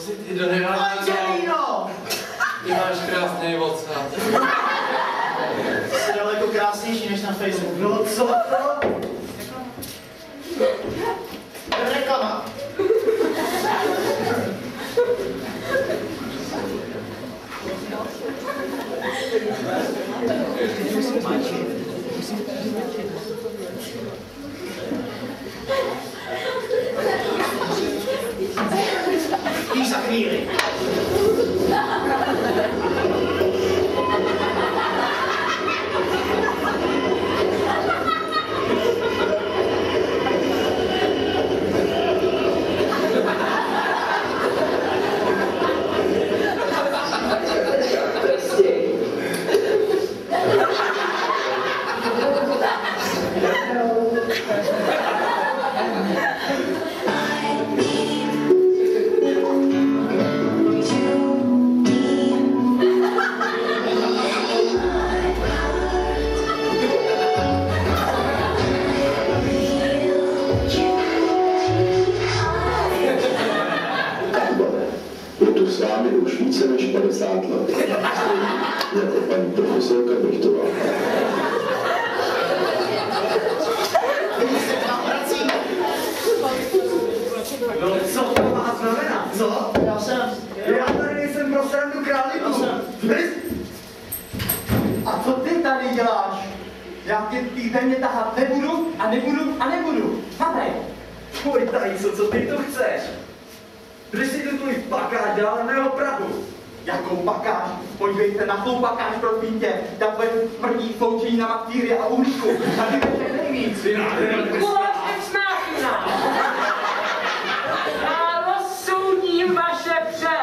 Si ty do donehala? Angelino! Ty máš krásný WhatsApp. Jsi daleko krásnější než na Facebook. No co to? Reklama. 50 let. Jako paní profesorka Brichtová. No co to má znamenat, co? Já jsem, Já tady nejsem pro srandu králíku. Vys? A co ty tady děláš? Já tě týdenně tahat nebudu a nebudu a nebudu. Patej. Pojď tady, co, co ty to chceš? Když si tu tvůj pakáč dělal neopravdu. Jakou pakáž? Podívejte na tou pakáž pro pítě. Takhle tvrdý sloučení na bakterie a uhlíku. Tady je nejvíc. Kulač ex machina! Já rozsoudím vaše pře.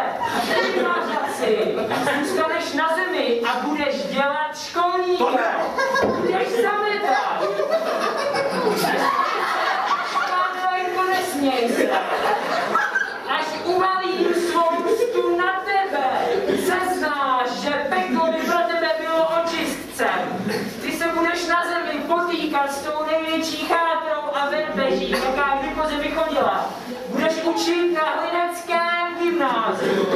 Vymažaci, zůstaneš na zemi a budeš dělat školníka. To ne. Budeš zametat. Učit na hlineckém gymnáziu.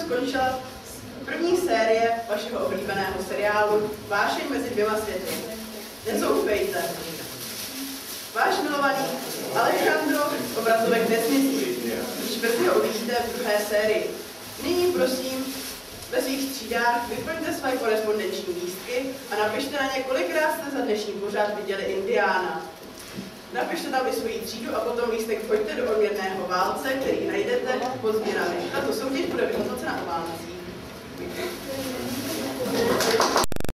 Skončila první série vašeho oblíbeného seriálu Vášeň mezi dvěma světy. Nezoufejte. Váš milovaný Alejandro obrazovek nesmyslí. Brzy ho uvidíte v druhé sérii. Nyní prosím, ve svých třídách vyplňte své korespondenční lístky a napište na ně, kolikrát jste za dnešní pořád viděli Indiána. Napište tam i svoji třídu a potom lístek pojďte do odměrného válce, který najdete pod změnami. Tato soutěž bude vyhodnocena o.